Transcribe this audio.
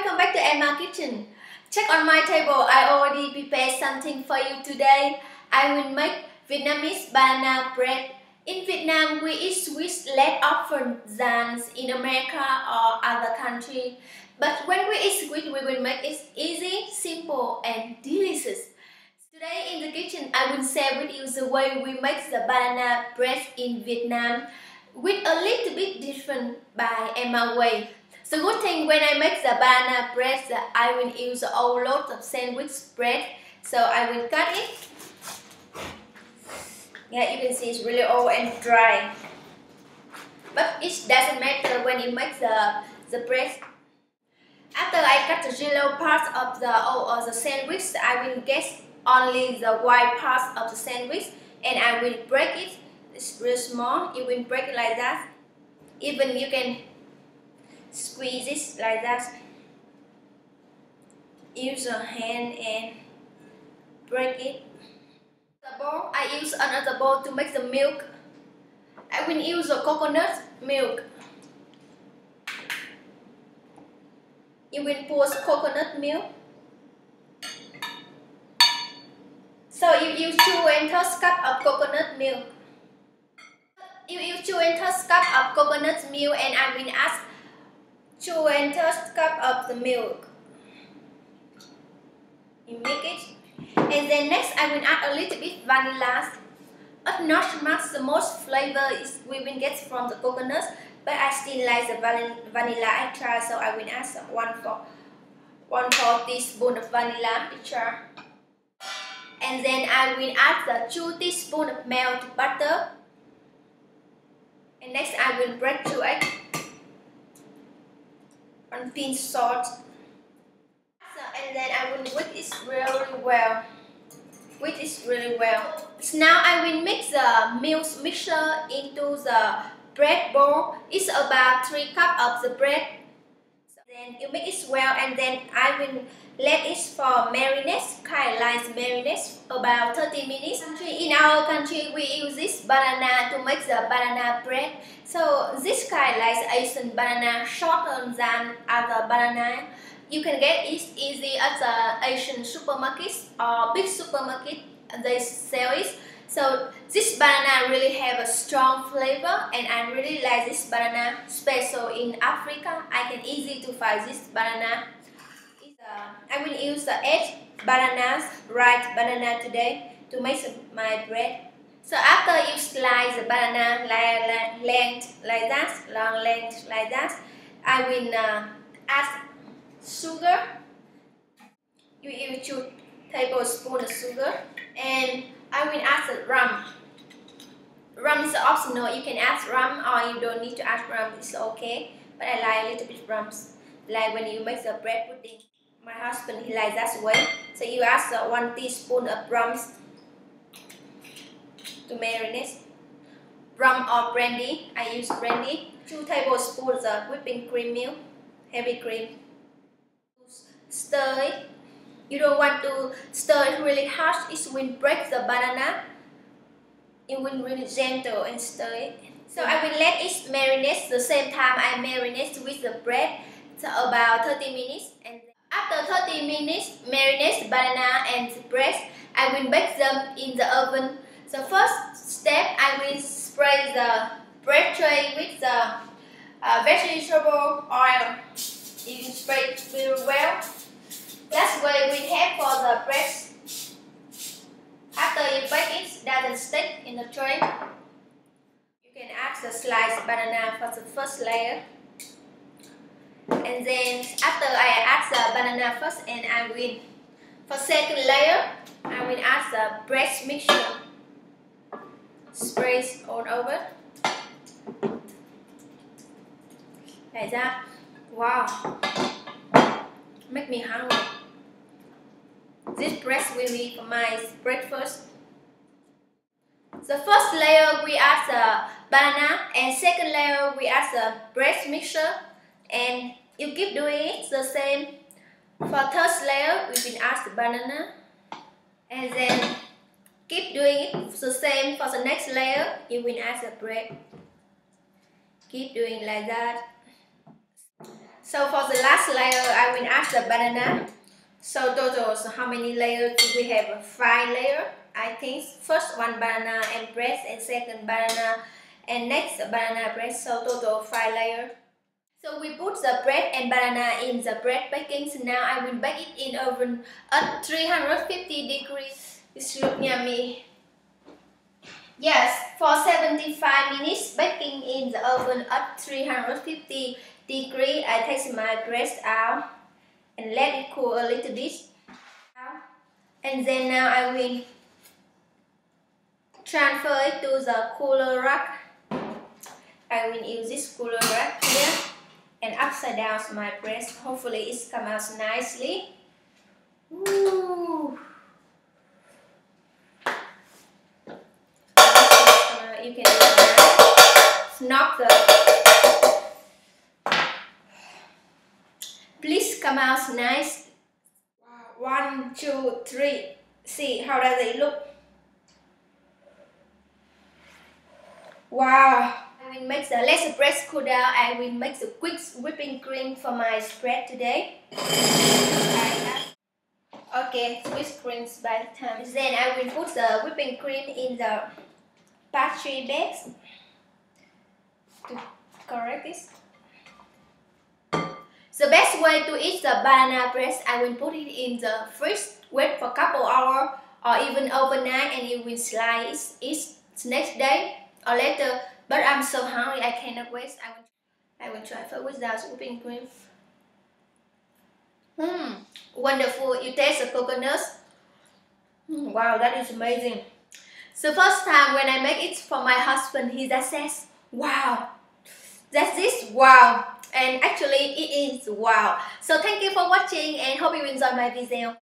welcome back to Emma Kitchen. Check on my table, I already prepared something for you today. I will make Vietnamese banana bread. In Vietnam, we eat sweets less often than in America or other countries. But when we eat sweet, we will make it easy, simple and delicious. Today in the kitchen, I will share with you the way we make the banana bread in Vietnam with a little bit different by Emma way. The good thing when I make the banana bread I will use a whole lot of sandwich bread. So I will cut it. Yeah, you can see it's really old and dry. But it doesn't matter when you make the, the bread. After I cut the yellow part of the oh, of the sandwich, I will get only the white part of the sandwich and I will break it. It's really small. You will break it like that. Even you can squeeze it like that use your hand and break it. The bowl I use another bowl to make the milk. I will use the coconut milk. You will pour coconut milk. So you use two and third cup of coconut milk. You use two and third cup of coconut milk and I will add 2 and third cup of the milk. You make it. And then next I will add a little bit vanilla. Of not much, the most flavor is we will get from the coconut, but I still like the vanilla extra, so I will add some one for one four teaspoon of vanilla extra. And then I will add the two teaspoon of melted butter. And next I will break two eggs and pinch salt. And then I will whip it really well. Whip it really well. So now I will mix the milk mixture into the bread bowl. It's about 3 cup of the bread. Then you mix it well and then I will let it for marinade, kind of like marinade, about 30 minutes. In our country, we use this banana to make the banana bread. So this kind like Asian banana shorter than other banana. You can get it easy at the Asian supermarkets or big supermarket. They sell it. So this banana really strong flavor and I really like this banana, special in Africa. I can easy to find this banana I will use the eight bananas, ripe banana today to make my bread. So after you slice the banana like, length like that, long length like that, I will uh, add sugar. You use two tablespoons of sugar and I will add the rum. Rum is optional, you can add rum. Or you don't need to add rum, it's okay. But I like a little bit rum, like when you make the bread pudding my husband he likes that way so you add uh, one teaspoon of rum to marinate. Rum or brandy. I use brandy. Two tablespoons of whipping cream milk heavy cream. Stir it. You don't want to stir it really hard it will break the banana it will really gentle and stir it so I will let it marinate the same time I marinate with the bread so about 30 minutes and after 30 minutes, marinate banana and bread. I will bake them in the oven. The first step, I will spray the bread tray with the uh, vegetable oil. You can spray it very well. That's what we have for the bread. After you bake it, doesn't stick in the tray. You can add the sliced banana for the first layer? And then after I add the banana first and I will for second layer I will add the bread mixture. Spray all over. Like that. Wow. Make me hungry. This bread will be for my breakfast. The first layer we add the banana and second layer we add the bread mixture and you keep doing it the same. For third layer, we will add the banana. And then keep doing it the same for the next layer, you will add the bread. Keep doing like that. So for the last layer, I will add the banana. So total, so how many layers do we have? Five layer, I think. First one banana and bread, and second banana, and next banana bread. So total five layer. So we put the bread and banana in the bread baking. So now I will bake it in oven at 350 degrees. It looks yummy. Yes, for 75 minutes baking in the oven at 350 degree. I take my bread out and let it cool a little bit. And then now I will transfer it to the cooler rack. I will use this cooler rack here and upside down my breast. Hopefully it comes out nicely. Ooh. Uh, you can snap the please come out nice one two three see how does it look wow will make the let's bread cool down. I will make the quick whipping cream for my spread today. Okay, whipped cream by the time. Then I will put the whipping cream in the pastry bags to correct this. The best way to eat the banana bread, I will put it in the fridge, wait for a couple hours or even overnight and it will slice it next day or later but I'm so hungry, I cannot wait. I will, I will try first without whipping cream. Mmm, wonderful. You taste the coconut. Mm, wow, that is amazing. So first time when I make it for my husband, he just says, wow, that's this, wow. And actually it is wow. So thank you for watching and hope you enjoy my video.